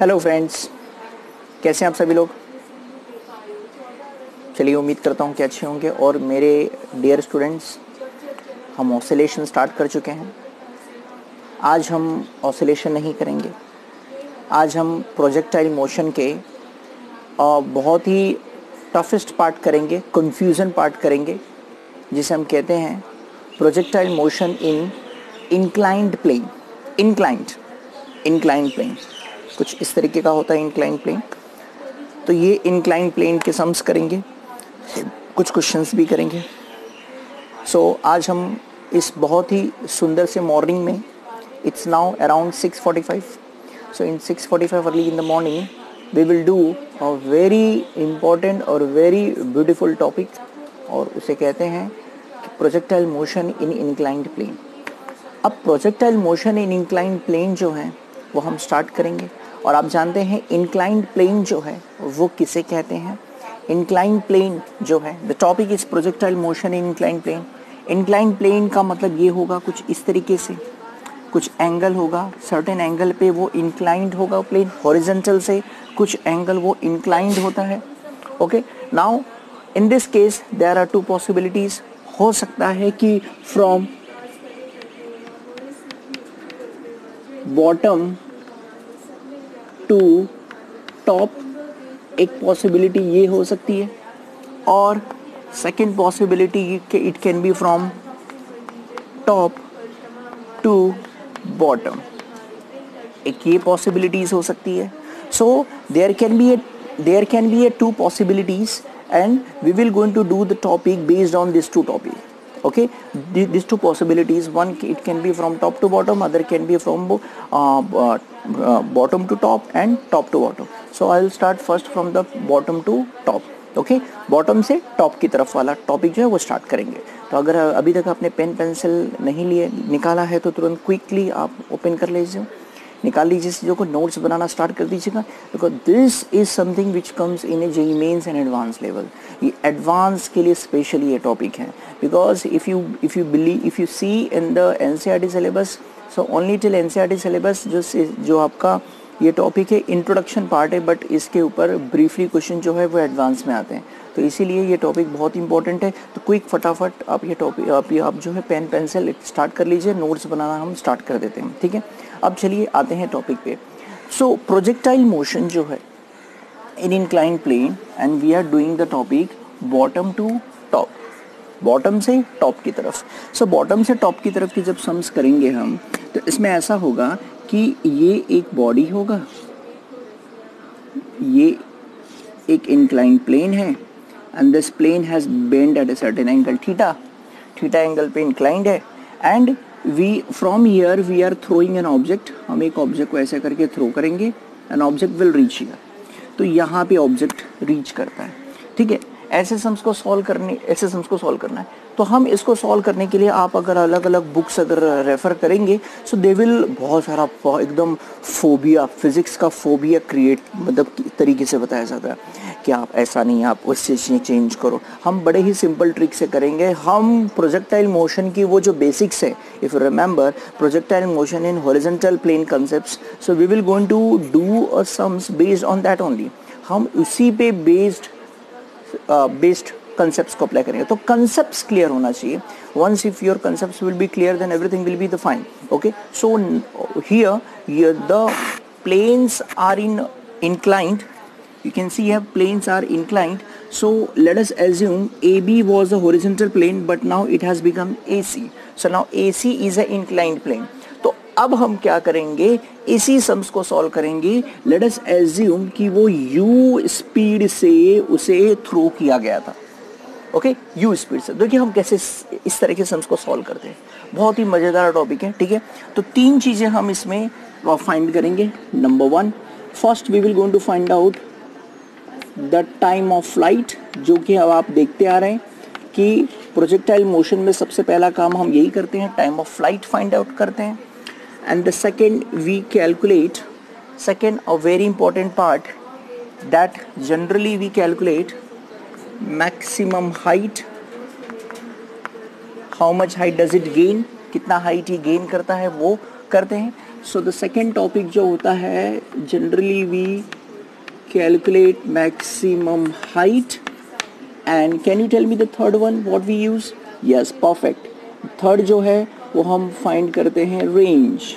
Hello friends कैसे हैं आप सभी लोग? चलिए, उम्मीद करता हूँ कि अच्छे होंगे। और मेरे डियर स्टूडेंट्स हम ऑसिलेशन स्टार्ट कर चुके हैं। आज हम ऑसिलेशन नहीं करेंगे। आज हम प्रोजेक्टाइल मोशन के बहुत ही टफेस्ट पार्ट करेंगे कन्फ्यूज़न पार्ट करेंगे, जिसे हम कहते हैं projectile motion in inclined plane inclined inclined plane कुछ इस तरीके का होता है इंक्लाइन प्लेन तो ये इंक्लाइन प्लेन के सम्स करेंगे कुछ क्वेश्चंस भी करेंगे। सो so, आज हम इस बहुत ही सुंदर से मॉर्निंग में it's now around 6:45 so in 6:45 early in the morning we will do a very important और वेरी ब्यूटीफुल टॉपिक और उसे कहते हैं projectile motion in inclined plane अब projectile motion in inclined plane जो है वो हम स्टार्ट करेंगे। और आप जानते हैं इंक्लाइंड प्लेन जो है, वो किसे कहते हैं? इंक्लाइंड प्लेन जो है the topic is projectile motion in inclined plane inclined plane का मतलब ये होगा कुछ इस तरीके से। कुछ एंगल होगा सर्टेन एंगल पे वो इंक्लाइंड होगा प्लेन हॉरिजेंटल से कुछ एंगल वो इंक्लाइंड होता है। Okay now in this case there are two possibilities हो सकता है कि फ्रॉम बॉटम टू टॉप एक पॉसिबिलिटी ये हो सकती है। और second possibility it can be from top to bottom एक ये पॉसिबिलिटीज हो सकती है। So there can be a there can be a two possibilities and we will going to do the topic based on this two topic okay these two possibilities one it can be from top to bottom other can be from uh, uh, uh, bottom to top and top to bottom so i'll start first from the bottom to top okay okay? Bottom से top की तरफ़ वाला topic जो है वो start करेंगे तो अगर अभी तक आपने पेन पेंसिल नहीं लिए निकाला है तो तुरंत क्विकली आप ओपन कर लीजिए निकाल लीजिए चीज़ों को नोट्स बनाना स्टार्ट कर दीजिएगा। Because this is something which comes in a J mains and advance level ये एडवांस के लिए स्पेशली ये टॉपिक है। Because if you if you believe if you see in the N syllabus so only till N C R T syllabus जो जो आपका ये topic है इंट्रोडक्शन पार्ट है बट इसके ऊपर ब्रीफली क्वेश्चन जो है, वो एडवांस में आते हैं। तो इसीलिए ये टॉपिक बहुत इंपॉर्टेंट है। तो क्विक फटाफट आप ये टॉपिक आप ये आप जो है पेन पेंसिल स्टार्ट कर लीजिए। नोट्स बनाना हम स्टार्ट कर देते हैं। ठीक है? अब चलिए आते हैं टॉपिक पे। सो प्रोजेक्टाइल मोशन जो है in incline plane and we are doing the topic bottom to top bottom से टॉप की तरफ़। सो so, बॉटम से टॉप की तरफ़ की जब सम्स करेंगे हम तो इसमें ऐसा होगा कि ये एक बॉडी होगा ये एक इंक्लाइन प्लेन है and this plane has bend at a certain angle theta. Theta angle पे इंक्लाइंड है and we from here we are throwing an object हम एक ऑब्जेक्ट को ऐसे करके थ्रो करेंगे. An object will reach here तो यहाँ पे ऑब्जेक्ट रीच करता है. ठीक है? ऐसे सम्स को सॉल्व करने ऐसे सम्स को सॉल्व करना है. तो हम इसको सॉल्व करने के लिए आप अगर अलग अलग बुक्स अगर रेफ़र करेंगे सो दे विल बहुत सारा एकदम फोबिया फिज़िक्स का फोबिया क्रिएट मतलब तरीके से बताया जाता है कि आप ऐसा नहीं आप उस चीज़ चेंज करो। हम बड़े ही सिंपल ट्रिक से करेंगे। हम प्रोजेक्टाइल मोशन की वो जो बेसिक्स है if you remember projectile motion in horizontal plane concept so we will going to do sums based on that only हम उसी पे बेस्ड बेस्ड कंसेप्ट को अप्लाई करेंगे तो कंसेप्ट क्लियर होना चाहिए once if your concept will be clear then everything will be the fine okay so here the planes are in inclined you can see here planes are inclined so let us assume AB was a horizontal plane but now it has become AC so now AC is a inclined plane तो अब हम क्या करेंगे इसी sums को solve करेंगे let us assume कि वो u स्पीड से उसे थ्रो किया गया था ओके यू स्पीड से देखिए हम कैसे इस तरह के सम्स को सॉल्व करते हैं। बहुत ही मज़ेदार टॉपिक है, ठीक है? तो तीन चीज़ें हम इसमें फाइंड करेंगे। Number one first we will going to find out the time of flight जो कि अब आप देखते आ रहे हैं कि प्रोजेक्टाइल मोशन में सबसे पहला काम हम यही करते हैं time of flight find out करते हैं। And the second we calculate second a very important part that generally we calculate maximum height how much height does it gain कितना हाइट ही गेन करता है, वो करते हैं। सो द सेकेंड टॉपिक जो होता है generally we calculate maximum height and can you tell me the third one what we use yes perfect third जो है, वो हम फाइंड करते हैं रेंज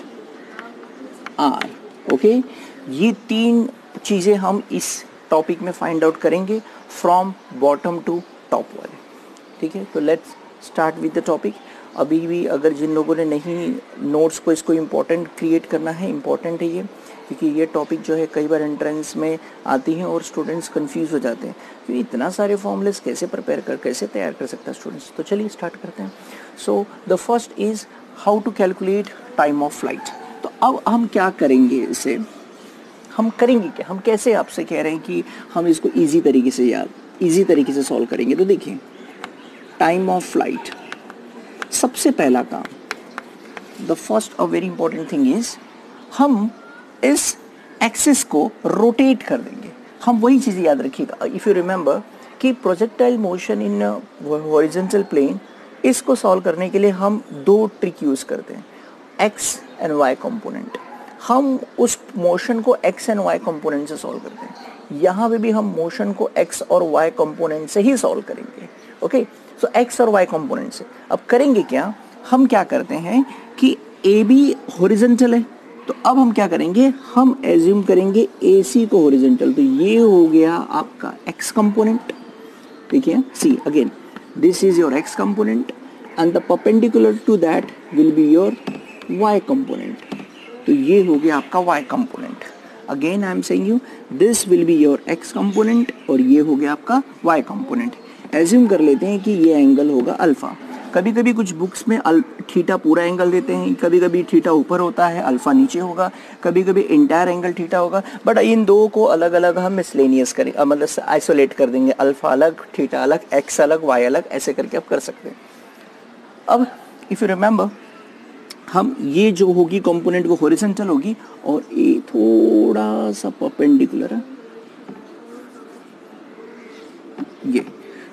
आर ओके ये तीन चीज़ें हम इस टॉपिक में फाइंड आउट करेंगे। फ्रॉम बॉटम टू टॉप वाले। ठीक है? तो let's start with the topic अभी भी अगर जिन लोगों ने नहीं नोट्स को इसको इम्पोर्टेंट क्रिएट करना है इम्पोर्टेंट है ये, क्योंकि ये टॉपिक जो है कई बार एंट्रेंस में आती हैं और स्टूडेंट्स कंफ्यूज हो जाते हैं। क्योंकि इतना सारे फॉर्मूलेस कैसे प्रिपेयर कर, कैसे तैयार कर सकता है स्टूडेंट्स तो चलिए स्टार्ट करते हैं। So the first is how to calculate time of flight तो अब हम क्या करेंगे इसे? हम करेंगे क्या? हम कैसे आपसे कह रहे हैं कि हम इसको ईजी तरीके से याद ईजी तरीके से सॉल्व करेंगे? तो देखिए टाइम ऑफ़ फ़्लाइट सबसे पहला काम द फ़र्स्ट और वेरी इंपॉर्टेंट थिंग इज़ हम इस एक्सिस को रोटेट कर देंगे। हम वही चीज़ याद रखिएगा। इफ़ यू रिमेंबर कि projectile motion in horizontal plane इसको सॉल्व करने के लिए हम दो ट्रिक यूज़ करते हैं एक्स एंड वाई कंपोनेंट हम उस मोशन को एक्स एंड वाई कंपोनेंट से सॉल्व करते हैं। यहाँ पे भी हम मोशन को एक्स और वाई कंपोनेंट से ही सॉल्व करेंगे। ओके सो एक्स और वाई कंपोनेंट से। अब करेंगे क्या? हम क्या करते हैं कि ए बी हॉरिजेंटल है। तो अब हम क्या करेंगे? हम एज्यूम करेंगे ए सी को हॉरिजेंटल तो ये हो गया आपका एक्स कंपोनेंट ठीक है see again this is your X component and the perpendicular to that will be your Y component तो ये हो गया आपका Y component again I am saying you this will be your X component और ये हो गया आपका वाई कंपोनेंट एज्यूम कर लेते हैं कि ये एंगल होगा अल्फ़ा कभी कभी कुछ बुक्स में अल थीटा पूरा एंगल देते हैं कभी कभी थीटा ऊपर होता है अल्फ़ा नीचे होगा कभी कभी इंटायर एंगल थीटा होगा बट इन दो को अलग अलग हम मिसलेनियस करें मतलब आइसोलेट कर देंगे अल्फ़ा अलग थीटा अलग एक्स अलग वाई अलग, ऐसे करके आप कर सकते हैं. अब इफ़ यू रिमेंबर हम ये जो होगी कंपोनेंट वो हॉरिजेंटल होगी और ये थोड़ा सा परपेंडिकुलर है। ये।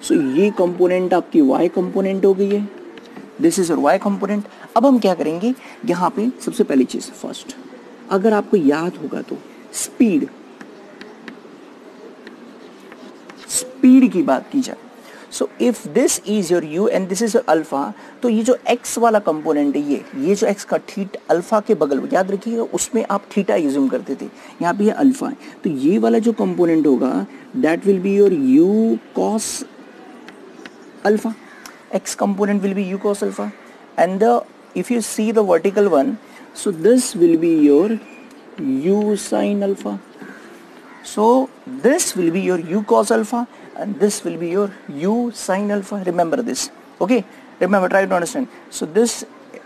सो so, ये कंपोनेंट आपकी वाई कंपोनेंट हो गई है। दिस इज़ वाई कंपोनेंट अब हम क्या करेंगे? यहाँ पे सबसे पहली चीज़ फ़र्स्ट अगर आपको याद होगा तो स्पीड स्पीड की बात की जाए। So if this is your U and this is your alpha तो ये जो एक्स वाला कंपोनेंट है ये ये जो एक्स का थीट अल्फ़ा के बगल में, याद रखिएगा, उसमें आप थीटा यूज़ करते थे, यहाँ पे ये अल्फ़ा है। तो ये वाला जो कंपोनेंट होगा that will be your U cos alpha X component will be U cos alpha and the if you see the vertical one, so this will be your u sin alpha so, this will be your u cos alpha and this will be your u sine alpha remember this okay remember try to understand so this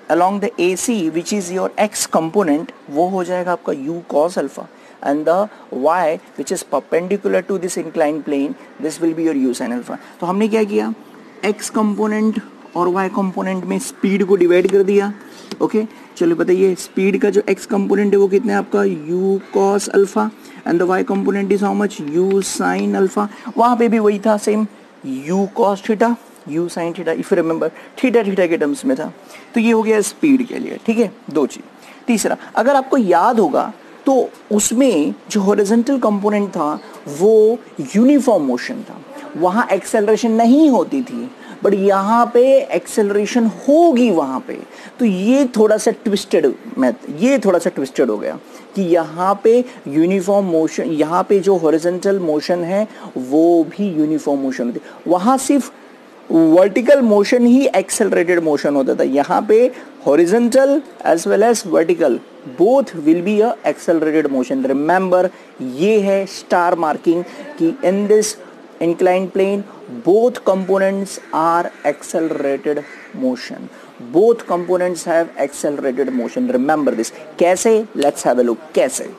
along the AC which is your x component वो हो जाएगा आपका u cos alpha and the y which is perpendicular to this inclined plane this will be your u sin alpha तो हमने क्या किया x component और y component में स्पीड को डिवाइड कर दिया ओके चलो बताइए स्पीड का जो x कंपोनेंट है वो कितना है आपका? u cos alpha and the y component is how much u sine alpha वहाँ पे भी वही था same u cos theta u sine theta if remember theta theta के टर्म्स में था। तो ये हो गया स्पीड के लिए, ठीक है? दो चीज़। तीसरा, अगर आपको याद होगा तो उसमें जो हॉरिजेंटल कंपोनेंट था, वो यूनिफॉर्म मोशन था। वहाँ एक्सेलरेशन नहीं होती थी। बट यहाँ पे एक्सेलरेशन होगी वहाँ पे। तो ये थोड़ा सा ट्विस्टेड मैथ ये थोड़ा सा ट्विस्टेड हो गया कि यहाँ पे यूनिफॉर्म मोशन यहाँ पे जो हॉरिजेंटल मोशन है, वो भी यूनिफॉर्म मोशन होती। वहाँ सिर्फ़ वर्टिकल मोशन ही एक्सेलरेटेड मोशन होता था। यहाँ पे horizontal as well as vertical both will be a accelerated motion remember ये है स्टार मार्किंग कि in this inclined plane, both components are accelerated motion. Both components have accelerated motion. Remember this. कैसे? Let's have a look. कैसे?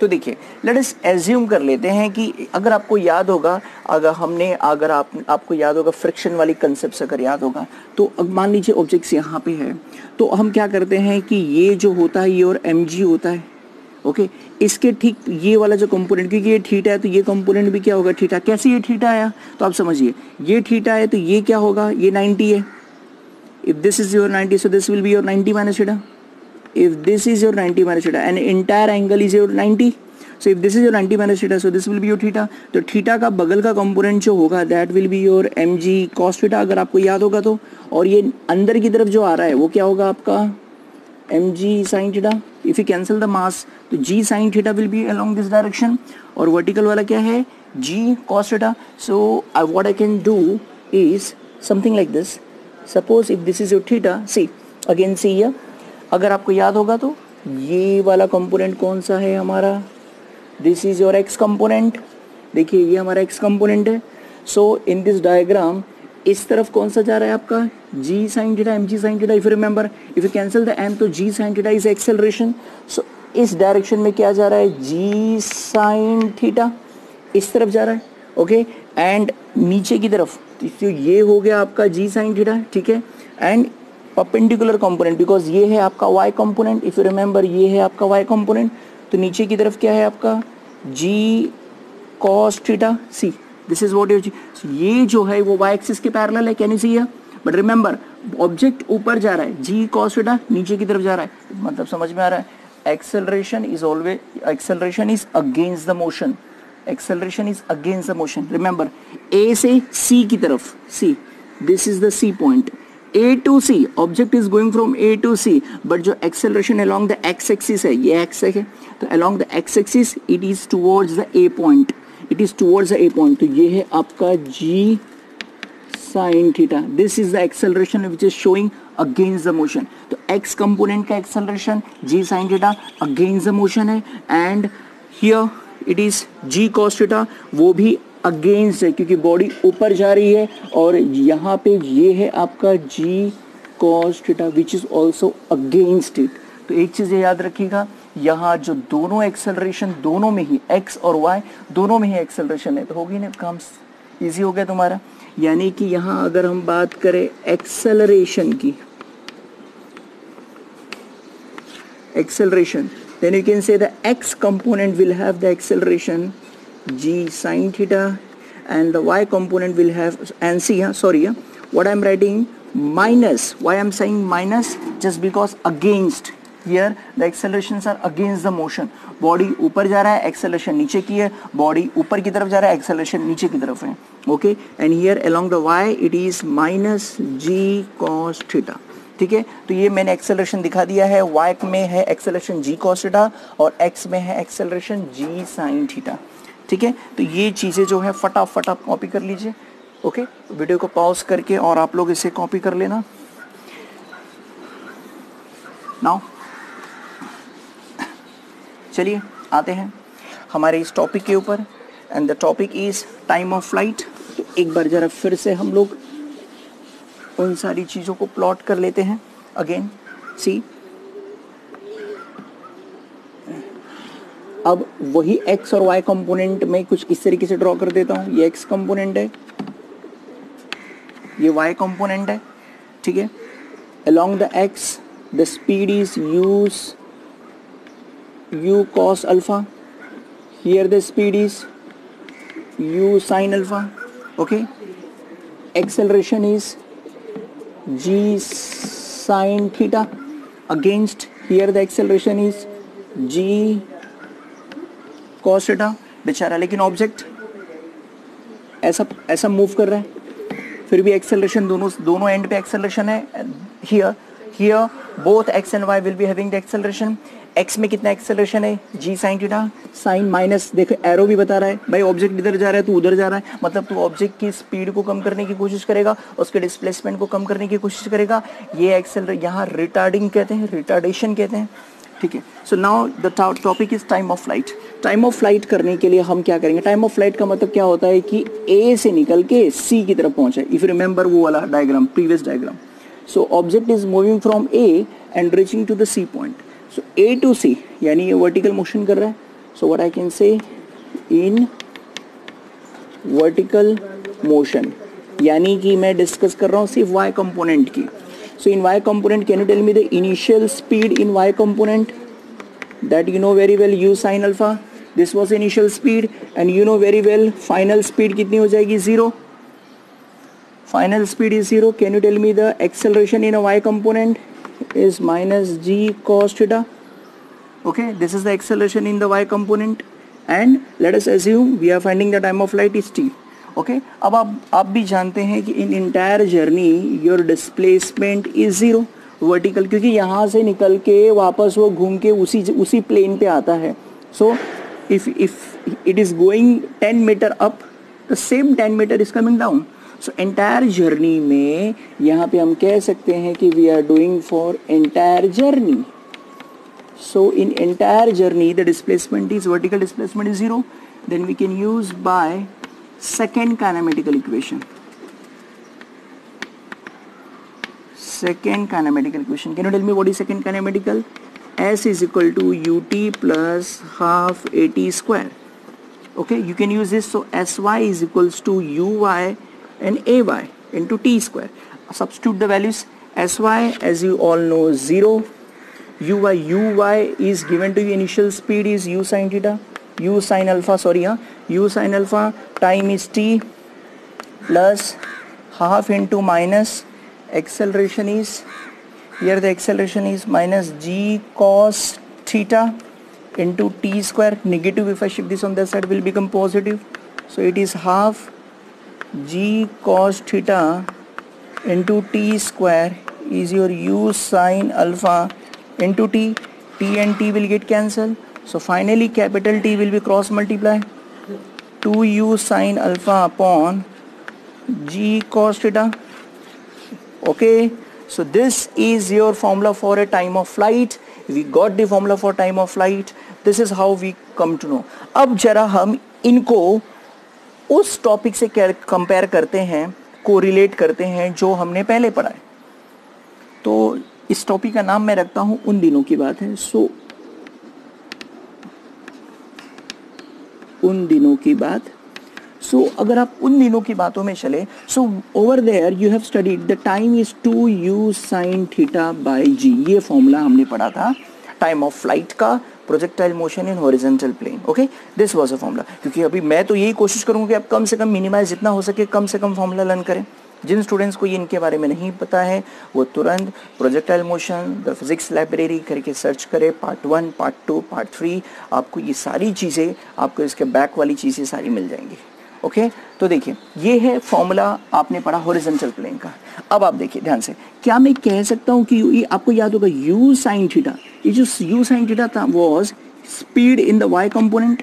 तो देखिए let us assume कर लेते हैं कि अगर आपको याद होगा, अगर हमने, अगर आप, आपको याद होगा फ्रिक्शन वाली कंसेप्ट अगर याद होगा तो अब मान लीजिए ऑब्जेक्ट्स यहाँ पे है तो हम क्या करते हैं कि ये जो होता है, ये और एम होता है ओके इसके ठीक ये वाला जो कंपोनेंट क्योंकि ये ठीटा है तो ये कंपोनेंट भी क्या होगा ठीटा कैसे ये ठीटा आया? तो आप समझिए, ये ठीटा है तो ये क्या होगा? ये 90 है। If this is your 90 so this will be your 90 minus theta if this is your 90 minus theta and entire angle is your 90 so if this is your 90 minus theta, so this will be your theta. तो theta का बगल का component जो होगा, that will be your mg cos theta, अगर आपको याद होगा तो। और ये अंदर की तरफ़ जो आ रहा है, वो क्या होगा आपका? mg sin theta. If you cancel the mass तो g sine theta will be along this direction और वर्टिकल वाला क्या है? G cos theta so I what I can do is something like this suppose if this is your theta see again see ये अगर आपको याद होगा तो ये वाला कंपोनेंट कौन सा है हमारा? This is your x component देखिए, ये हमारा एक्स कंपोनेंट है. सो इन दिस डायग्राम इस तरफ़ कौन सा जा रहा है आपका? G sine theta m g sine theta if remember if you cancel the m तो g sine theta is acceleration so इस डायरेक्शन में क्या जा रहा है? जी साइन थीटा इस तरफ़ जा रहा है ओके okay? एंड नीचे की तरफ़ तो ये हो गया आपका जी साइन थीटा ठीक है? एंड परपेंडिकुलर कंपोनेंट बिकॉज़ ये है आपका y component if you remember ये है आपका वाई कंपोनेंट तो नीचे की तरफ़ क्या है आपका? G cos theta see this is what your ये जो है वो वाई एक्सिस के पैरेलल है can you see but remember object ऊपर जा रहा है जी कॉस थीटा नीचे की तरफ़ जा रहा है। मतलब समझ में आ रहा है acceleration is always acceleration is against the motion acceleration is against the motion remember A से सी की तरफ़ C this is the C point A to C object is going from A to C but जो acceleration along the x axis है, ये x है तो along the x axis it is towards the A point it is towards A point तो ये है आपका g sine theta this is the acceleration which is showing against the motion तो x component का acceleration g sine theta against the motion है. And here it is g cos theta वो भी against है, क्योंकि बॉडी ऊपर जा रही है और यहाँ पे ये है आपका g cos theta which is also against it तो एक चीज़ ये याद रखिएगा यहाँ जो दोनों एक्सेलरेशन दोनों में ही एक्स और वाई दोनों में ही एक्सेलरेशन है। तो होगी ना काम इजी हो गया तुम्हारा। यानी कि यहाँ अगर हम बात करें एक्सेलरेशन की acceleration then you can say the x component will have the acceleration g sine theta and the y component will have an C sorry what I am writing minus y I am saying minus just because against here, the accelerations are against the motion. Body ऊपर जा रहा है acceleration नीचे की है. Body ऊपर की तरफ़ जा रहा है एक्सेलरेशन नीचे की तरफ़ है. Okay and here along the y it is minus g cos theta ठीक है? तो ये मैंने एक्सेलरेशन दिखा दिया है. वाई में है एक्सेलरेशन जी कॉस थीटा और एक्स में है एक्सेलरेशन जी साइन थीटा ठीक है? तो ये चीज़ें जो है, फटाफट आप कॉपी कर लीजिए. ओके वीडियो को पॉज करके और आप लोग इसे कॉपी कर लेना. नाउ चलिए, आते हैं हमारे इस टॉपिक के ऊपर। And the topic is time of flight तो एक बार ज़रा फिर से हम लोग उन सारी चीज़ों को प्लॉट कर लेते हैं। अगेन सी अब वही x और y कंपोनेंट में कुछ इस तरीके से ड्रॉ कर देता हूँ। ये x कंपोनेंट है। ये y कंपोनेंट है। ठीक है? Along the x, the speed is u u cos alpha here the speed is u sin alpha okay acceleration is g sin theta against here the acceleration is g cos theta बेचारा लेकिन object ऐसा ऐसा move कर रहा है फिर भी acceleration दोनों दोनों एंड पे एक्सेलरेशन है here here both x and y will be having the acceleration x में कितना एक्सेलेशन है? G sine theta sine minus देखो एरो भी बता रहा है। भाई ऑब्जेक्ट इधर जा रहा है? तो उधर जा रहा है। मतलब तू ऑब्जेक्ट की स्पीड को कम करने की कोशिश करेगा, उसके डिस्प्लेसमेंट को कम करने की कोशिश करेगा। ये एक्सेल यहाँ रिटार्डिंग कहते हैं रिटार्डेशन कहते हैं। ठीक है? So now the topic is time of flight time of flight करने के लिए हम क्या करेंगे? टाइम ऑफ़ फ़्लाइट का मतलब क्या होता है कि ए से निकल के सी की तरफ़ पहुँचे। इफ़ यू रिमेंबर वो वाला diagram previous diagram so object is moving from A and reaching to the C point so A to C यानी ये वर्टिकल मोशन कर रहा है. So what I can say in vertical motion यानी कि मैं डिस्कस कर रहा हूँ सिर्फ़ वाई कंपोनेंट की. So in y component can you tell me the initial speed in y component that you know very well u sine alpha this was initial speed and you know very well final speed कितनी हो जाएगी? Zero final speed is zero can you tell me the acceleration in a y component is minus g cos theta. Okay, this is the acceleration in the y component. And let us assume we are finding the time of flight is t. Okay okay? अब आप आप भी जानते हैं कि in entire journey your displacement is zero vertical क्योंकि यहाँ से निकल के वापस वो घूम के उसी उसी प्लेन पे आता है. So if if it is going ten meter up the same ten meter is coming down so entire journey में यहाँ पे हम कह सकते हैं कि we are doing for entire journey so in entire journey the displacement is vertical displacement is zero then we can use by second kinematical equation second kinematical equation can you tell me what is second kinematical S is equal to u t plus half a t square okay you can use this so s y is equals to u y and ay into t square. Substitute the values sy as you all know 0 uy uy is given to you. Initial speed is u sine theta. U sine alpha sorry huh? u sine alpha time is t plus half into minus acceleration is here the acceleration is minus g cos theta into t square. Negative if I shift this on the side will become positive. So it is half g cos theta into t square is your u sine alpha into t t and t will get cancel so finally capital t will be cross multiply two u sine alpha upon g cos theta okay so this is your formula for a time of flight we got the formula for time of flight this is how we come to know अब जरा हम इनको उस topic से compare करते हैं correlate करते हैं जो हमने पहले पढ़ा है। तो इस टॉपिक का नाम मैं रखता हूँ उन दिनों की बात है। सो उन दिनों की बात। सो so, अगर आप उन दिनों की बातों में चले so over there you have studied the time is two u sine theta by g ये फॉर्मूला हमने पढ़ा था टाइम ऑफ़ फ़्लाइट का। Projectile motion in horizontal plane okay this was a formula क्योंकि अभी मैं तो यही कोशिश करूँगा कि आप कम से कम मिनिमाइज जितना हो सके कम से कम फॉर्मूला लर्न करें जिन स्टूडेंट्स को ये इनके बारे में नहीं पता है वो तुरंत projectile motion the physics library करके सर्च करें part one part two part three आपको ये सारी चीज़ें आपको इसके बैक वाली चीज़ें सारी मिल जाएँगी ओके तो देखिए, ये है फॉर्मूला आपने पढ़ा हॉरिजेंटल प्लेन का। अब आप देखिए, ध्यान से। क्या मैं कह सकता हूँ कि ये आपको याद होगा यू साइन थीटा ये जो यू साइन थीटा था was speed in the y component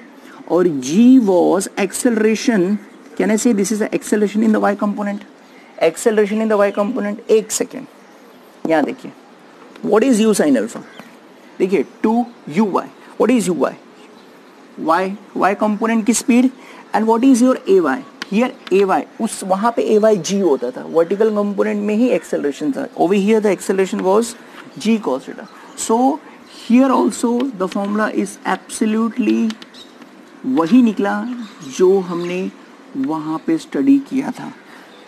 और g was acceleration can I say this is acceleration in the y component acceleration in the y component एक सेकेंड यहाँ देखिए। What is u sine alpha देखिए two u y what is u y y y component की speed and what is your a y here a y उस वहाँ पे a y g होता था. वर्टिकल कंपोनेंट में ही एक्सेलरेशन था. Over here the acceleration was g cos theta so here also the formula is absolutely वही निकला जो हमने वहाँ पे स्टडी किया था.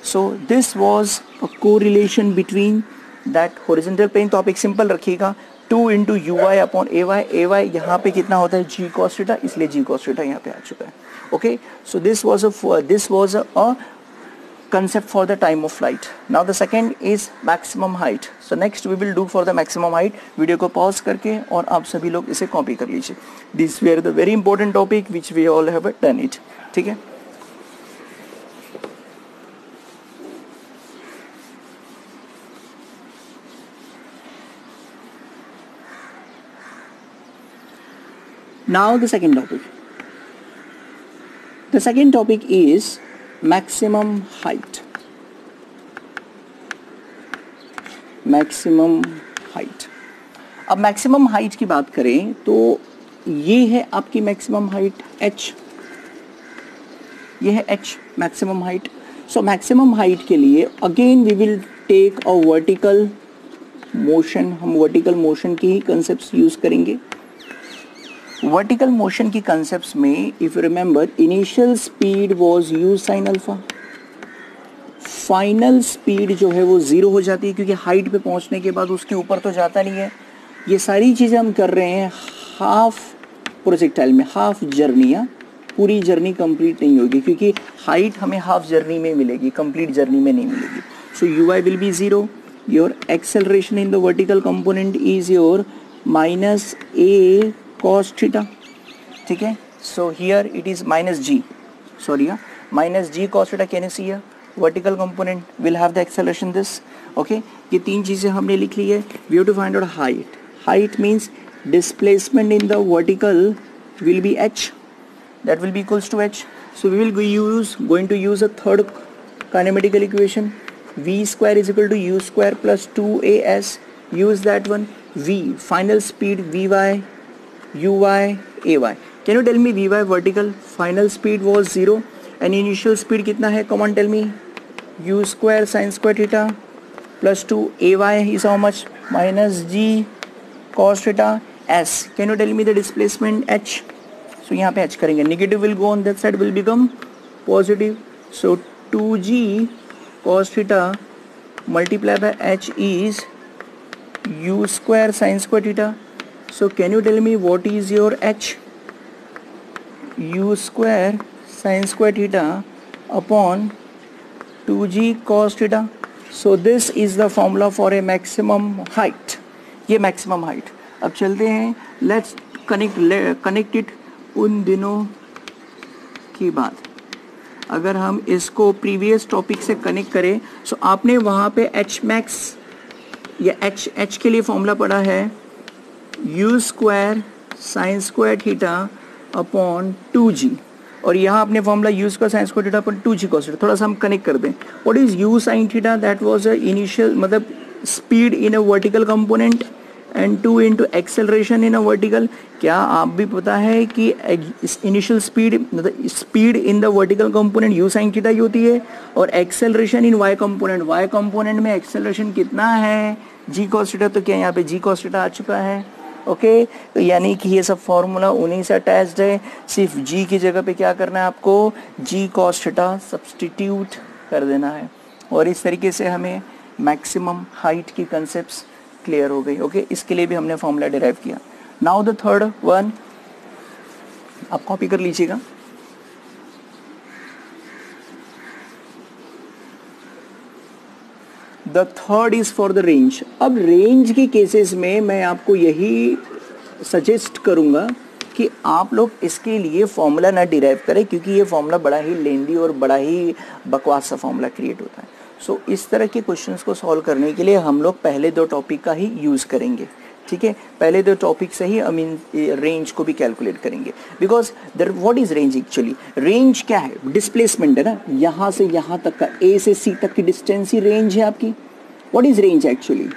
सो this was a correlation between that horizontal plane तो आप एक सिंपल रखिएगा. Two into u y upon a y a y यहाँ पे कितना होता है? जी कॉस्टा इसलिए जी कॉस्टा यहाँ पे आ चुका है। Okay so this was a this was a concept for the time of flight. Now the second is maximum height. So next we will do for the maximum height. Video को pause करके और आप सभी लोग इसे copy कर लीजिए। This where the very important topic which we all have done it ठीक है? Now the second topic. The second topic is maximum height. Maximum height अब मैक्सिमम हाइट की बात करें तो ये है आपकी मैक्सिमम हाइट h. ये है h maximum height so maximum height के लिए again we will take a vertical motion हम वर्टिकल मोशन की ही कंसेप्ट यूज़ करेंगे. वर्टिकल मोशन की कंसेप्ट में if you remember initial speed was u sine alpha final speed जो है वो ज़ीरो हो जाती है, क्योंकि हाइट पे पहुँचने के बाद उसके ऊपर तो जाता नहीं है। ये सारी चीज़ें हम कर रहे हैं हाफ़ प्रोजेक्टाइल में हाफ़ जर्नी या पूरी जर्नी कंप्लीट नहीं होगी, क्योंकि हाइट हमें हाफ़ जर्नी में मिलेगी कंप्लीट जर्नी में नहीं मिलेगी। So u I will be zero your acceleration in the vertical component is your minus a cos theta ठीक है it is minus g sorry yeah, minus g cos theta can you see here vertical component will have the acceleration this okay ये तीन चीज़ें हमने लिख ली है we have to find out height height means displacement in the vertical will be h that will be equals to h so we will go use going to use a third kinematical equation v square is equal to u square plus 2as use that one v final speed vy u y a y can you tell me v y vertical final speed was zero and initial speed कितना है? Come on tell me u square sine square theta plus two a y is how much minus g cos theta S can you tell me the displacement h so यहाँ पे h करेंगे. Negative will go on that side will become positive so two g cos theta multiply by h is u square sine square theta so can you tell me what is your h u square sin square theta upon 2g cos theta so this is the formula for a maximum height ये maximum height अब चलते हैं let's connect connect it उन दिनों की बात अगर हम इसको प्रीवियस टॉपिक से कनेक्ट करें सो आपने वहाँ पे एच मैक्स या एच एच के लिए फॉर्मूला पढ़ा है u square sine square theta upon two g और यहाँ आपने formula u square sine square theta upon two g cos थोड़ा सा हम कनेक्ट कर दें। What is u sine theta that was a initial मतलब speed in a vertical component and two into acceleration in a vertical क्या आप भी पता है कि इनिशियल स्पीड मतलब speed in the vertical component u sine theta ही होती है और acceleration in y component y component में एक्सेलरेशन कितना है? जी कॉस्टा तो क्या यहाँ पे जी कॉस्टा आ चुका है? ओके? तो यानी कि ये सब फॉर्मूला उन्हीं से अटैच्ड है। सिर्फ़ जी की जगह पे क्या करना है आपको? जी कॉस्टा सब्सटीट्यूट कर देना है। और इस तरीके से हमें मैक्सिमम हाइट की कंसेप्ट क्लियर हो गई। ओके इसके लिए भी हमने फॉर्मूला डिराइव किया। नाउ द थर्ड वन आप कॉपी कर लीजिएगा। The third is for the range अब रेंज के केसेस में मैं आपको यही सजेस्ट करूँगा कि आप लोग इसके लिए फॉर्मूला ना डिराइव करें क्योंकि ये फॉर्मूला बड़ा ही लेंदी और बड़ा ही बकवास सा फॉर्मूला क्रिएट होता है। सो so, इस तरह के क्वेश्चंस को सॉल्व करने के लिए हम लोग पहले दो टॉपिक का ही यूज़ करेंगे। ठीक है? पहले दो टॉपिक से ही आई मीन रेंज को भी कैलकुलेट करेंगे। Because there what is range actually range क्या है? डिस्प्लेसमेंट है ना? यहाँ से यहाँ तक का ए से सी तक की डिस्टेंस ही रेंज है आपकी। What is range actually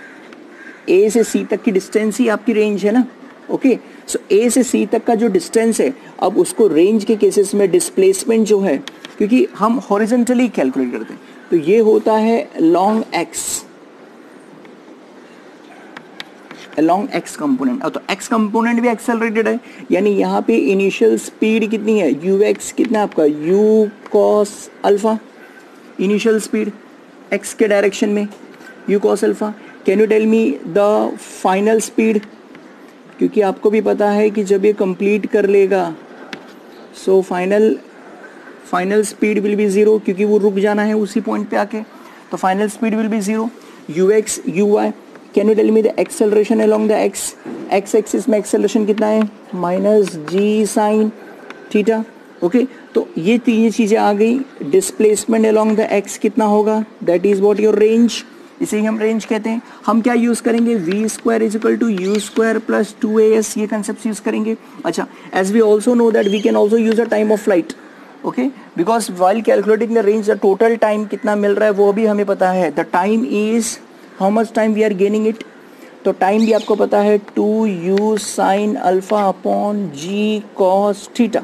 A से सी तक की डिस्टेंस ही आपकी रेंज है ना? ओके सो ए से सी तक का जो डिस्टेंस है, अब उसको रेंज के केसेस में डिस्प्लेसमेंट जो है, क्योंकि हम हॉरिजेंटली कैलकुलेट करते हैं। तो ये होता है long x long x component तो एक्स कंपोनेंट भी एक्सेलरेटेड है, यानी यहाँ पे इनिशियल स्पीड कितनी है? यू एक्स कितना है आपका? U cos alpha initial speed x के डायरेक्शन में। U cos alpha can you tell me the final speed क्योंकि आपको भी पता है कि जब ये कंप्लीट कर लेगा so final final speed will be zero क्योंकि वो रुक जाना है उसी पॉइंट पे आके। तो final speed will be zero u x u y can you tell me the acceleration along the x x axis में एक्सेलरेशन कितना है? Minus g sine theta okay तो ये तीन चीज़ें आ गई। डिस्प्लेसमेंट अलॉन्ग द एक्स कितना होगा? That is what your range इसे ही हम रेंज कहते हैं। हम क्या यूज़ करेंगे? V square is equal to u square plus two a s ये कंसेप्ट यूज़ करेंगे। अच्छा as we also know that we can also use a time of flight okay because while calculating the range the total time कितना मिल रहा है, वो भी हमें पता है। The time is how much time we are gaining it तो टाइम भी आपको पता है two u sine alpha upon g cos theta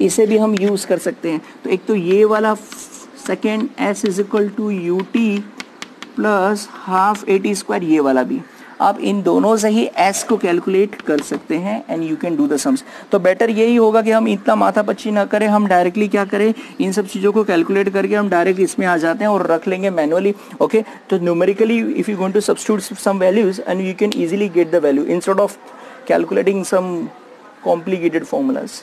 इसे भी हम यूज़ कर सकते हैं। तो एक तो ये वाला second s is equal to u t plus half a t square ये वाला भी। आप इन दोनों से ही एस को कैलकुलेट कर सकते हैं and you can do the sums तो बेटर यही होगा कि हम इतना माथा पच्ची ना करें, हम डायरेक्टली क्या करें? इन सब चीज़ों को कैलकुलेट करके हम डायरेक्ट इसमें आ जाते हैं और रख लेंगे मैनुअली ओके तो numerically if you going to substitute some values and you can easily get the value instead of calculating some complicated formulas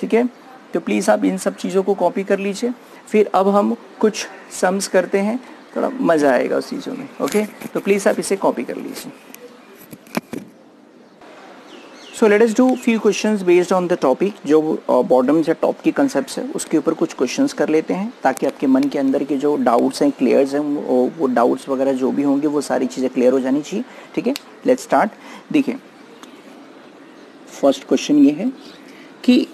ठीक है? तो प्लीज़ आप इन सब चीज़ों को कॉपी कर लीजिए। फिर अब हम कुछ सम्स करते हैं। थोड़ा मज़ा आएगा उस चीज़ों में ओके तो प्लीज़ आप इसे कॉपी कर लीजिए। So let us do few questions based on the topic जो बॉटम uh, या टॉप की कंसेप्ट है उसके ऊपर कुछ क्वेश्चंस कर लेते हैं ताकि आपके मन के अंदर के जो डाउट्स हैं क्लियर्स हैं वो डाउट्स वगैरह जो भी होंगे वो सारी चीज़ें क्लियर हो जानी चाहिए ठीक है? लेट स्टार्ट देखिए फ़र्स्ट क्वेश्चन ये है कि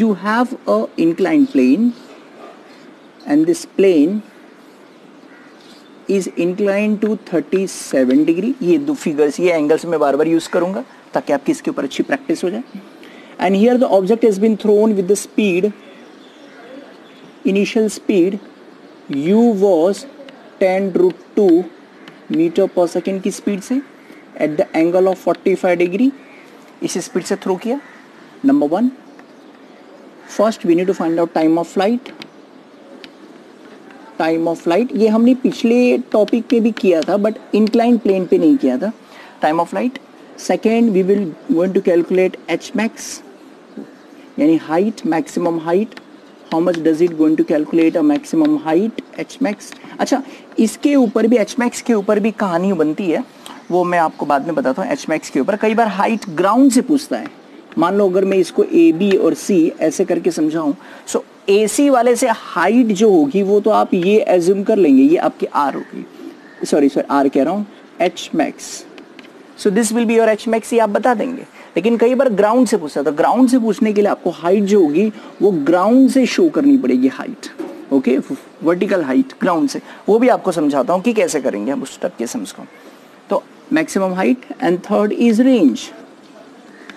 you have a incline plane and this plane is incline to 37 degree ये दो फिगर्स ये एंगल्स मैं बार बार यूज़ करूँगा, ताकि आपकी इसके ऊपर अच्छी प्रैक्टिस हो जाए। And here the object has been thrown with the speed initial speed u was 10 root two metre per second की स्पीड से at the angle of 45 degree इस स्पीड से थ्रो किया। Number one first we need to find out time of flight time of flight ये हमने पिछले topic पे भी किया था बट इंक्लाइन प्लेन पे नहीं किया था. Time of flight second we will going to calculate h max यानी height maximum height how much does it going to calculate a maximum height h max अच्छा इसके ऊपर भी एच मैक्स के ऊपर भी कहानी बनती है, वो मैं आपको बाद में बताता हूँ एच मैक्स के ऊपर. कई बार हाइट ग्राउंड से पूछता है. मान लो अगर मैं इसको ए बी और सी ऐसे करके समझाऊं सो ए सी वाले से हाइट जो होगी, वो तो आप ये एज्यूम कर लेंगे, ये आपकी आर होगी। सॉरी सॉरी आर कह रहा हूँ h max so this will be your h max ये आप बता देंगे। लेकिन कई बार ग्राउंड से पूछता तो ग्राउंड से पूछने के लिए आपको हाइट जो होगी, वो ग्राउंड से शो करनी पड़ेगी height okay vertical height ground से। वो भी आपको समझाता हूँ कि कैसे करेंगे हम उस स्टेप के समझ को। तो maximum height and third is range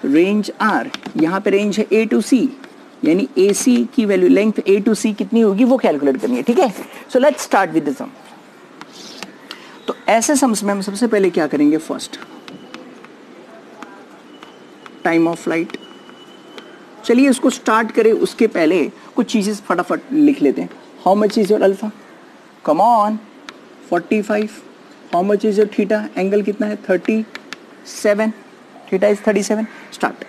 range r यहाँ पे रेंज है ए टू सी यानी ए सी की value length A to C कितनी होगी, वो कैलकुलेट करनी है, ठीक है? So let's start with some तो ऐसे सम्स में हम सबसे पहले क्या करेंगे फ़र्स्ट टाइम ऑफ़ फ़्लाइट चलिए इसको स्टार्ट करें, उसके पहले कुछ चीज़ें फटाफट लिख लेते हैं। How much is your alpha come on 45 how much is your theta angle कितना है? 37 theta is 37 start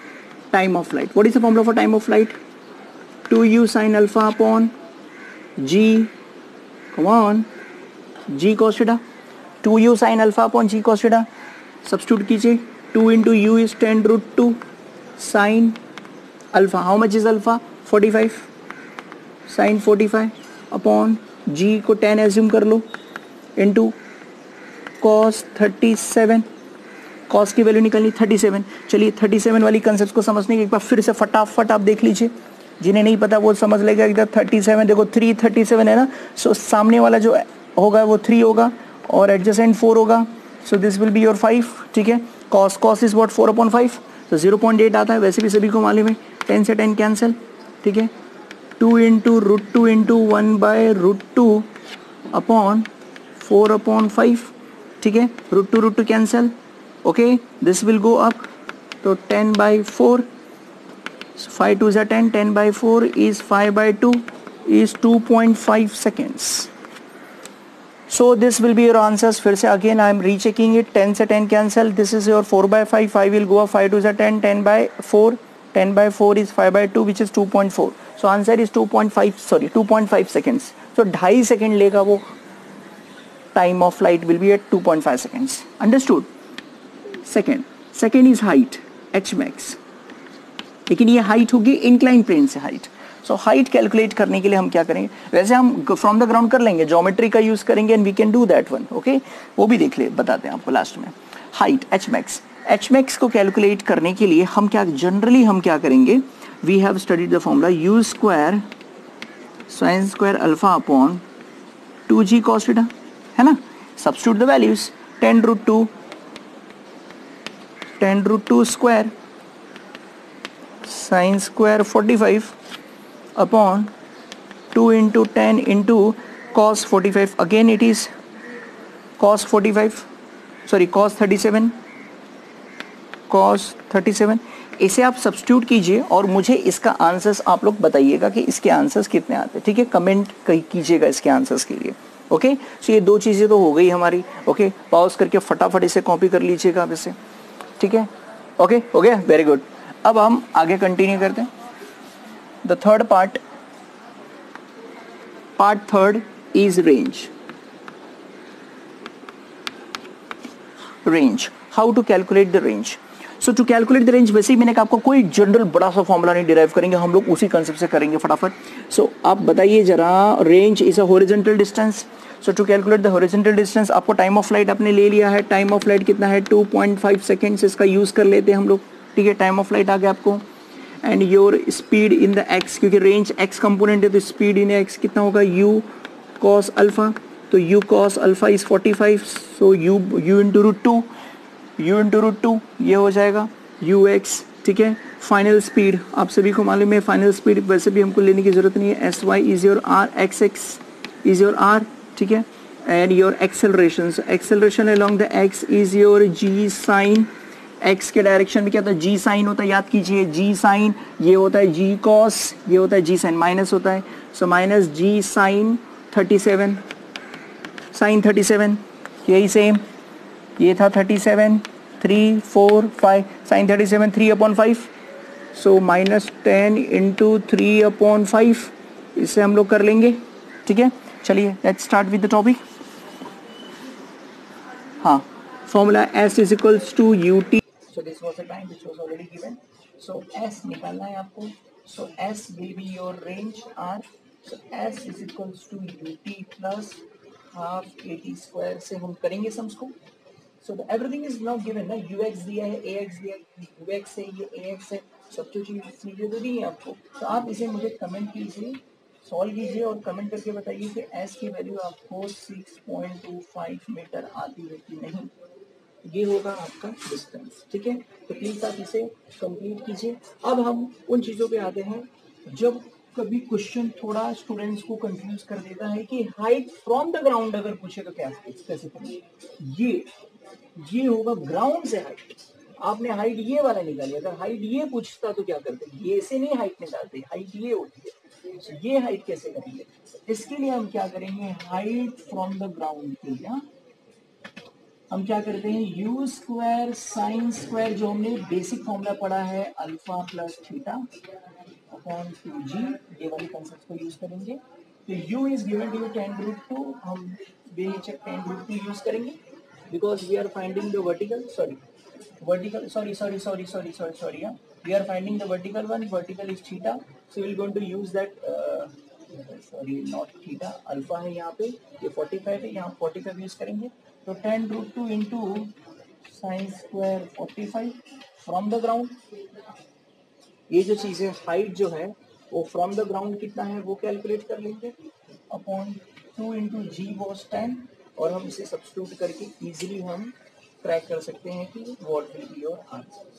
time of flight what is the formula for time of two u sine alpha upon g come on g Costa two u sine alpha upon g Costa substitute कीजिए two into u is ten root two sine alpha how much is alpha forty five sine forty five upon g को ten assume कर लो. Into cos thirty seven cos की value निकलनी thirty seven. चलिए thirty seven वाली concept को समझने के एक बार फिर से फटाफट आप देख लीजिए. जिन्हें नहीं पता वो समझ लेगा इधर 37 देखो 337 है ना? सो so, सामने वाला जो होगा वो थ्री होगा और एडजस्टेंट 4 होगा। So this will be your 5 ठीक है? Cos cos is what four upon five तो ज़ीरो पॉइंट एट आता है वैसे भी सभी को मालूम है। टेन से टेन कैंसिल ठीक है? Two into root two into one by root two upon four upon five ठीक है? Root two root two cancel okay this will go up तो ten by four five to ज़ा ten ten by four is five by two is two point five seconds So this will be your answers. फिर से again I am rechecking it. 10 से 10 cancel. This is your 4 by 5. 5 will go up. 5 to the 10. 10 by 4. 10 by 4 is 5 by 2 which is 2.4. So answer is 2.5 sorry 2.5 seconds. So ढाई second लेगा वो time of flight will be at 2.5 seconds. Understood? Second. Second is height. H max. लेकिन ये height होगी inclined plane से height so height calculate करने के लिए हम क्या करेंगे? वैसे हम फ्रॉम द ग्राउंड कर लेंगे जोमेट्री का यूज़ करेंगे and we can do that one okay वो भी देख ले, बताते हैं आपको लास्ट में. Height h max h max को कैलकुलेट करने के लिए हम क्या जनरली हम क्या करेंगे? We have studied the formula u square sine square alpha upon two g cos theta है ना? Substitute the values ten root two ten root two square sine square forty five upon 2 into 10 into cos 45 again it is cos 45 sorry, cos 37 cos 37 इसे आप substitute कीजिए और मुझे इसका answers आप लोग बताइएगा कि इसके आंसर्स कितने आते हैं। ठीक है? कमेंट कीजिएगा इसके आंसर्स के लिए। ओके सो ये दो चीज़ें तो हो गई हमारी। ओके पॉज करके फटाफट इसे कॉपी कर लीजिएगा आप इसे। ठीक है? ओके हो गया? वेरी गुड अब हम आगे कंटिन्यू करते हैं। The third part part third is range. Range how to calculate the range so to calculate the range वैसे ही मैंने कहा आपको कोई जनरल बड़ा सा फॉर्मूला नहीं डिराइव करेंगे हम लोग उसी कंसेप्ट से करेंगे फटाफट। सो so, आप बताइए जरा range is a horizontal distance so to calculate the horizontal distance आपको टाइम ऑफ़ फ़्लाइट आपने ले लिया है। टाइम ऑफ़ फ़्लाइट कितना है? 2.5 सेकेंड्स इसका यूज़ कर लेते हैं हम लोग। ठीक है टाइम ऑफ़ फ़्लाइट आ गया आपको। And your speed in the x क्योंकि रेंज एक्स कंपोनेंट है तो स्पीड इन एक्स कितना होगा? यू कॉस अल्फ़ा तो u cos alpha is 45 so u u into root two u into root two ये हो जाएगा यू एक्स ठीक है? फाइनल स्पीड आप सभी को मालूम है फाइनल स्पीड वैसे भी हमको लेने की ज़रूरत नहीं है। S y is your r x x is your r ठीक है? And your acceleration acceleration along the x is your g sine x के डायरेक्शन में क्या होता है? जी साइन होता है, याद कीजिए जी साइन ये होता है जी कॉस ये होता है जी साइन माइनस होता है। So minus g sine thirty seven sine thirty seven यही सेम ये था thirty seven three four five sine thirty seven three upon five so minus ten into three upon five इससे हम लोग कर लेंगे। ठीक है? चलिए let's start with the topic हाँ formula s is equals to u t so this was the time which was already given so s निकालना है आपको। So s will be your range r so s is equals to u t plus half a t square से हम करेंगे sums को। So everything is now given ना you x दिया है ए एक्स दिया है यू एक्स है, ये ए एक्स है, सब जो चीज़ तो दी है आपको। तो आप इसे मुझे कमेंट कीजिए सॉल्व कीजिए और कमेंट करके बताइए कि एस की वैल्यू आपको 6.25 मीटर आती है कि नहीं? ये होगा आपका डिस्टेंस ठीक है? तो प्लीज़ आप इसे कंप्लीट कीजिए। अब हम उन चीज़ों पे आते हैं, जब कभी क्वेश्चन थोड़ा स्टूडेंट्स को कंफ्यूज कर देता है कि हाइट फ्रॉम द ग्राउंड अगर पूछे तो क्या कैसे करेंगे ये ये होगा ग्राउंड से हाइट आपने हाइट ये वाला निकाली अगर हाइट ये पूछता तो क्या करते? ये से नहीं हाइट निकालते हाइट ये होती है। ये हाइट कैसे करेंगे? इसके लिए हम क्या करेंगे? हाइट फ्रॉम द ग्राउंड के लिए हम क्या करते हैं? यू स्क्वायर साइन स्क्वायर जो हमने बेसिक फॉर्मूला पढ़ा है alpha plus theta upon two g ये वाले कॉन्सेप्ट को यूज़ करेंगे। तो u is given to ten root two हम बेचक टेन रूट टू यूज़ करेंगे। Because we are finding the vertical sorry vertical sorry sorry sorry sorry sorry sorry we are finding the vertical one vertical is theta so we will going to use that sorry not theta alpha है यहाँ पे, ये 45 है, यहाँ 45 use करेंगे। तो 10 root two into sine square 45 from the ground ये जो चीज़ है हाइट जो है, वो फ्रॉम द ग्राउंड कितना है, वो कैलकुलेट कर लेंगे। Upon two into g was ten और हम इसे सब्सिट्यूट करके इजीली हम ट्रैक कर सकते हैं कि what will be your answer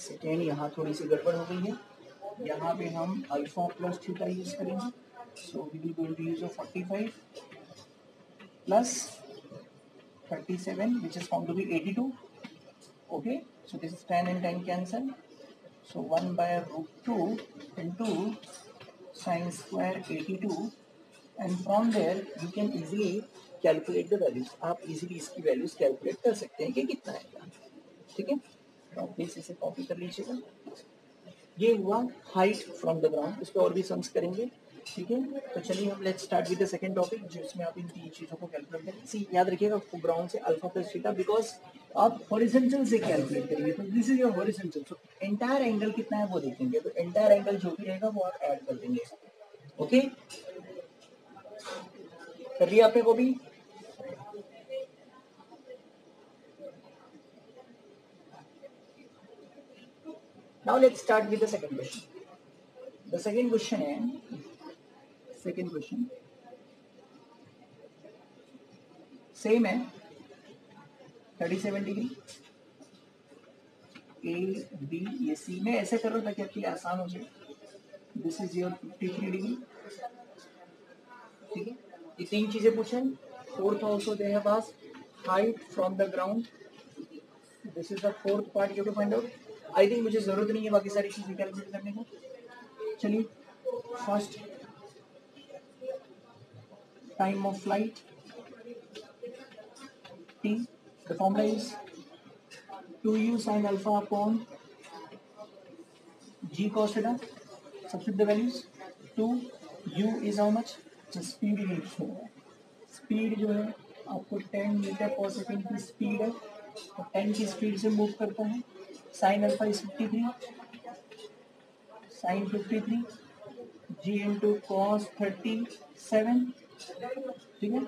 second यहाँ थोड़ी सी गड़बड़ हो गई है। यहाँ पे हम अल्फ़ा प्लस थीटा यूज़ करेंगे। So we will going to use 45 plus 37 which is found to be 82 okay so this is 10 and 10 cancel so 1 by root 2 into sine square 82 and from there you can easily calculate the values आप easily इसकी values calculate कर सकते हैं कि कितना आएगा ठीक है तो प्लीज़ इसे कॉपी कर लीजिएगा ये हुआ हाइट फ्रॉम द ग्राउंड इस पर और भी सम्स करेंगे ठीक है? तो चलिए हम let start with the second topic जिसमें आप इन तीन चीज़ों को कैलकुलेट करें सी याद रखिएगा ग्राउंड से अल्फ़ा प्लस थीटा बिकॉज़ आप हॉरिजॉन्टल से कैलकुलेट करेंगे तो this is your horizontal so entire angle कितना है वो देखेंगे तो एंटायर एंगल जो भी रहेगा वो आप ऐड कर देंगे। ओके कर लिया आपने को भी Now let's start with the second question. The second question is second question. Same है. 37 डिग्री ए बी ये सी में ऐसे करो ताकि आपके आसान हो जाए. दिस इज़ योर 53 डिग्री ठीक है? ये तीन चीज़ें पूछे. Fourth also they have asked height from the ground this is the fourth part you to find out I think मुझे ज़रूरत नहीं है बाकी सारी चीज़ें कैलकुलेट करने को. चलिए first of flight T the formula is two u sine alpha upon g cos theta, substitute the values. 2 u is how much? The speed in speed जो है, आपको 10 मीटर पर सेकेंड की स्पीड है। तो 10 की स्पीड से move करता है। Sine alpha is 53 sine 53 g into cos thirty seven ठीक है?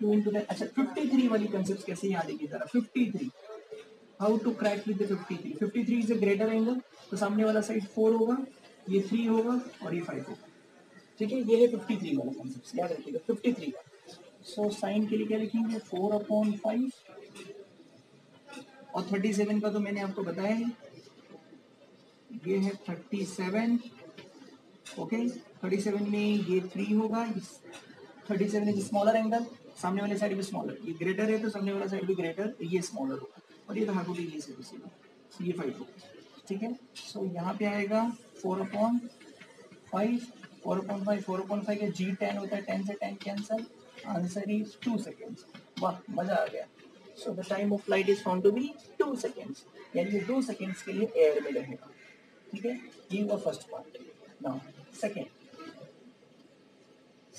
टू इंटू अच्छा फिफ्टी थ्री वाली कंसेप्ट कैसे याद की तरह fifty three how to crack with fifty three fifty three is a greater angle तो सामने वाला साइड फोर होगा, ये थ्री होगा और ये फाइव होगा। ठीक है? ये है फिफ्टी थ्री वाला कॉन्सेप्ट याद रखिएगा फिफ्टी थ्री का सो साइन के लिए क्या लिखेंगे? फोर अपॉन फाइव और थर्टी सेवन का तो मैंने आपको बताया है। ये है thirty seven okay thirty seven में ये थ्री होगा thirty seven is smaller angle सामने वाले साइड भी स्मॉलर ये ग्रेटर है तो सामने वाला साइड भी ग्रेटर ये स्मॉलर होगा। और ये तो हाइपोटेनियस है इसी ये फाइव होगा, ठीक है? सो यहाँ पे आएगा four upon five four upon five four upon five का जी टेन होता है टेन से ten cancel answer is two seconds वाह, मज़ा आ गया। So the time of flight is found to be two seconds यानी दो सेकेंड्स के लिए एयर में रहेगा, ठीक है? ये हुआ first part now second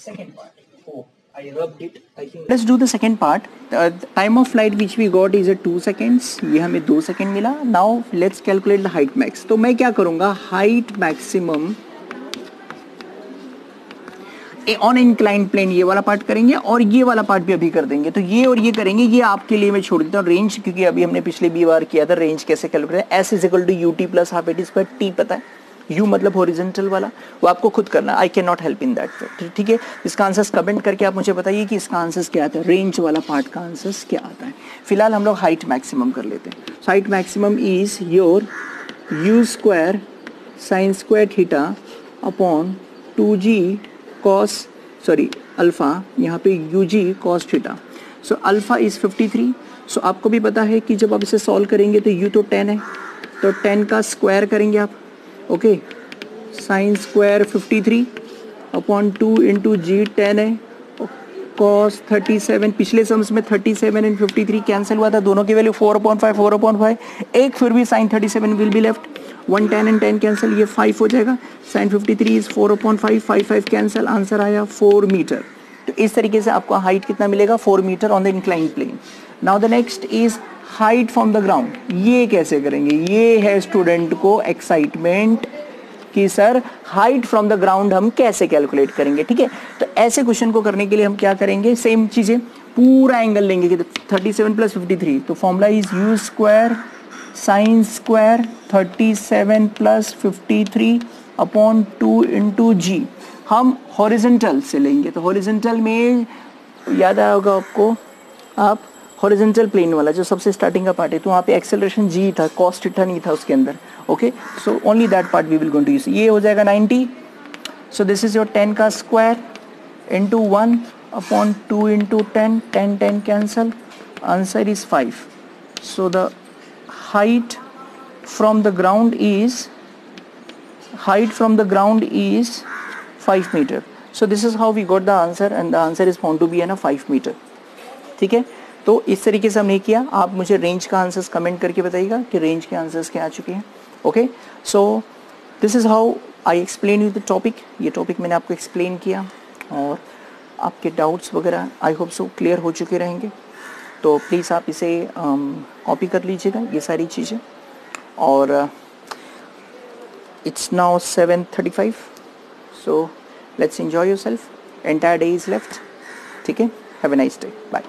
second part for I rubbed it. I think. Let's do the second part. The time of flight which we got is a two seconds. ये हमें दो सेकेंड मिला. Now, let's calculate the height max. तो मैं क्या करूँगा height maximum on incline plane ये वाला पार्ट करेंगे और ये वाला पार्ट भी अभी कर देंगे तो ये और ये करेंगे, ये आपके लिए मैं छोड़ देता हूँ रेंज क्योंकि अभी हमने पिछले भी बार किया था रेंज कैसे calculate s is equal to u t plus half a t square t पता है यू मतलब होरिजेंटल वाला, वो आपको खुद करना I can not help in that ठीक है? इसका आंसर्स कमेंट करके आप मुझे बताइए कि इसका आंसर्स क्या आता है। रेंज वाला पार्ट का आंसर्स क्या आता है। फ़िलहाल हम लोग हाइट मैक्सिमम कर लेते हैं। Height maximum is your u square sine square theta upon two g cos sorry alpha यहाँ पे u g cos theta so alpha is fifty three so आपको भी पता है कि जब आप इसे सॉल्व करेंगे तो यू तो टेन है। तो टेन का स्क्वायर करेंगे आप। Okay sine square fifty three upon two into g ten है. कॉस थर्टी सेवन पिछले सम्स में thirty seven and fifty three cancel हुआ था. दोनों की value four upon five four upon five एक फिर भी sine thirty seven will be left one ten and ten cancel ये फाइव हो जाएगा. Sine fifty three is four upon five five five cancel answer आया फोर मीटर तो इस तरीके से आपको हाइट कितना मिलेगा? Four meter on the incline plane now the next is height from the ground ये कैसे करेंगे? ये है स्टूडेंट को एक्साइटमेंट कि, sir height from the ground हम कैसे कैलकुलेट करेंगे? ठीक है? तो ऐसे क्वेश्चन को करने के लिए हम क्या करेंगे? सेम चीज़ें, पूरा एंगल लेंगे कि thirty seven plus fifty three तो formula is u square sine square thirty seven plus fifty three upon two into g हम हॉरिजेंटल से लेंगे तो हॉरिजेंटल में याद आया होगा आपको? आप हॉरिजेंटल प्लेन वाला, जो सबसे स्टार्टिंग का पार्ट है तो वहाँ पे एक्सेलरेशन जी था कॉस्ट इटा नहीं था उसके अंदर okay so only that part we will going to use ये हो जाएगा 90 सो दिस इज़ योर 10 का square into one upon two into ten ten ten cancel answer is five so the height from the ground is, height from the ground is 5 meter. So, this is how we got the answer, and the answer is found to be a 5 meter. ठीक है? तो इस तरीके से हमने किया। आप मुझे रेंज का आंसर्स कमेंट करके बताइएगा कि रेंज के आंसर्स क्या आ चुके हैं। Okay so this is how I explain you the topic ये टॉपिक मैंने आपको एक्सप्लेन किया और आपके डाउट्स वगैरह आई होप सो क्लियर हो चुके रहेंगे। तो प्लीज़ आप इसे कॉपी um, कर लीजिएगा ये सारी चीज़ें। और it's now seven thirty five so let's enjoy yourself entire day is left ठीक है? Have a nice day bye